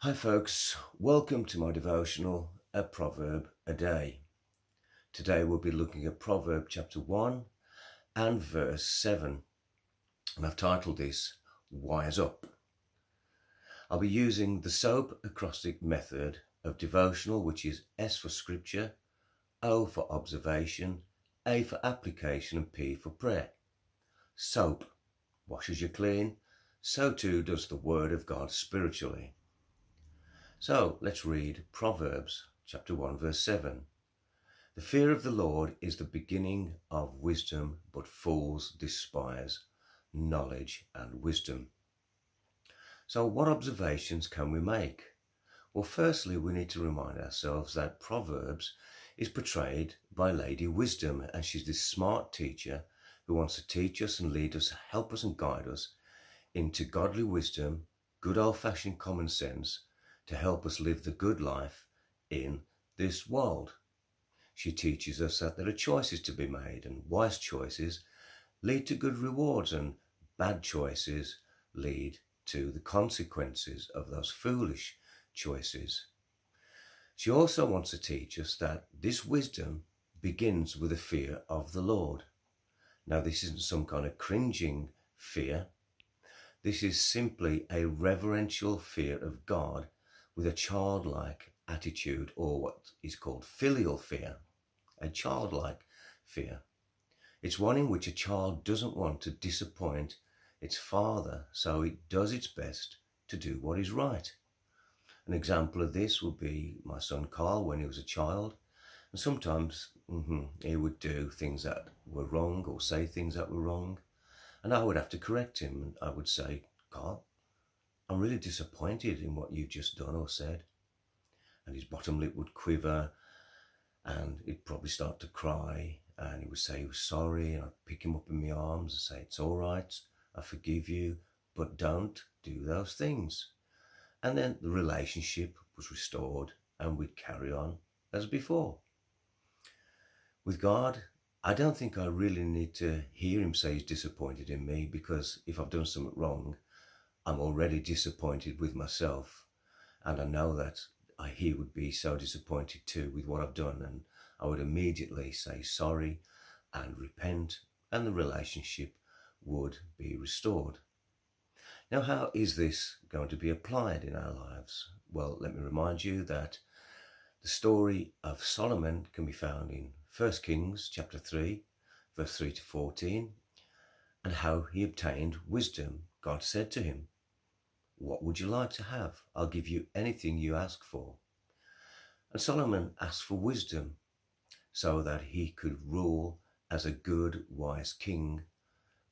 Hi, folks. Welcome to my devotional, A Proverb a Day. Today we'll be looking at Proverb chapter 1 and verse 7. And I've titled this, Wise Up. I'll be using the SOAP acrostic method of devotional, which is S for scripture, O for observation, A for application, and P for prayer. Soap washes you clean, so too does the Word of God spiritually. So let's read Proverbs chapter 1 verse 7. The fear of the Lord is the beginning of wisdom, but fools despise knowledge and wisdom. So what observations can we make? Well, firstly, we need to remind ourselves that Proverbs is portrayed by Lady Wisdom, and she's this smart teacher who wants to teach us and lead us, help us and guide us into godly wisdom, good old fashioned common sense, to help us live the good life in this world. She teaches us that there are choices to be made, and wise choices lead to good rewards, and bad choices lead to the consequences of those foolish choices. She also wants to teach us that this wisdom begins with a fear of the Lord. Now, this isn't some kind of cringing fear. This is simply a reverential fear of God with a childlike attitude or what is called filial fear, a childlike fear. It's one in which a child doesn't want to disappoint its father, so it does its best to do what is right. An example of this would be my son Carl when he was a child. And sometimes mm-hmm, he would do things that were wrong or say things that were wrong. And I would have to correct him. And I would say, Carl, I'm really disappointed in what you've just done or said. And his bottom lip would quiver and he'd probably start to cry and he would say he was sorry and I'd pick him up in my arms and say, it's all right, I forgive you, but don't do those things. And then the relationship was restored and we'd carry on as before. With God, I don't think I really need to hear him say he's disappointed in me because if I've done something wrong, I'm already disappointed with myself. And I know that I, he would be so disappointed too with what I've done. And I would immediately say sorry and repent, and the relationship would be restored. Now, how is this going to be applied in our lives? Well, let me remind you that the story of Solomon can be found in 1 Kings chapter 3, verse 3 to 14, and how he obtained wisdom. God said to him, what would you like to have? I'll give you anything you ask for. And Solomon asked for wisdom so that he could rule as a good, wise king.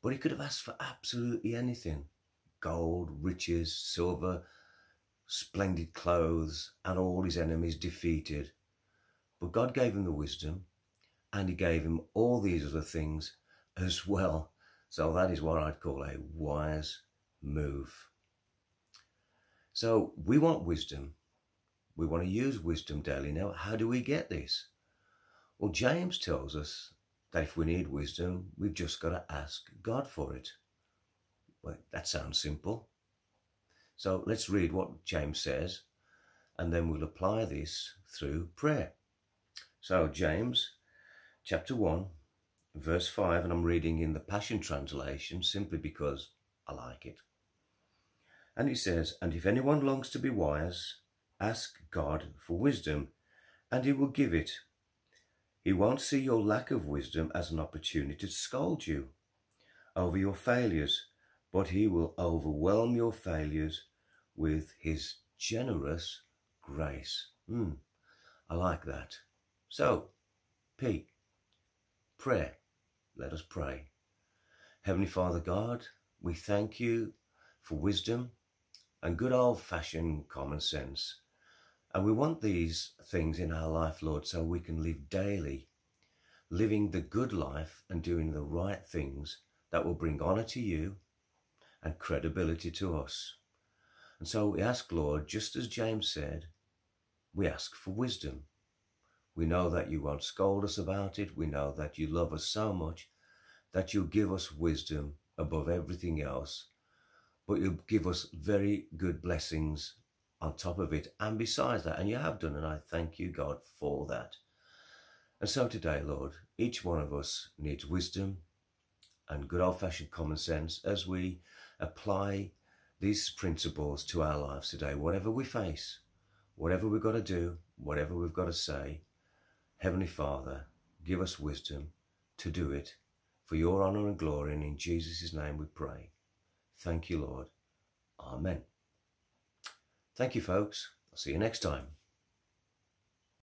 But he could have asked for absolutely anything gold, riches, silver, splendid clothes, and all his enemies defeated. But God gave him the wisdom and he gave him all these other things as well. So that is what I'd call a wise move. So we want wisdom. We want to use wisdom daily. Now, how do we get this? Well, James tells us that if we need wisdom, we've just got to ask God for it. Well, that sounds simple. So let's read what James says, and then we'll apply this through prayer. So, James chapter 1, verse 5, and I'm reading in the Passion Translation simply because I like it. And he says, And if anyone longs to be wise, ask God for wisdom, and he will give it. He won't see your lack of wisdom as an opportunity to scold you over your failures, but he will overwhelm your failures with his generous grace. Hmm, I like that. So, P, prayer. Let us pray. Heavenly Father God, we thank you for wisdom and good old fashioned common sense. And we want these things in our life, Lord, so we can live daily, living the good life and doing the right things that will bring honour to you and credibility to us. And so we ask, Lord, just as James said, we ask for wisdom. We know that you won't scold us about it. We know that you love us so much that you'll give us wisdom above everything else but you'll give us very good blessings on top of it and besides that. And you have done, and I thank you, God, for that. And so today, Lord, each one of us needs wisdom and good old fashioned common sense as we apply these principles to our lives today. Whatever we face, whatever we've got to do, whatever we've got to say, Heavenly Father, give us wisdom to do it for your honour and glory. And in Jesus' name we pray. Thank you, Lord. Amen. Thank you, folks. I'll see you next time.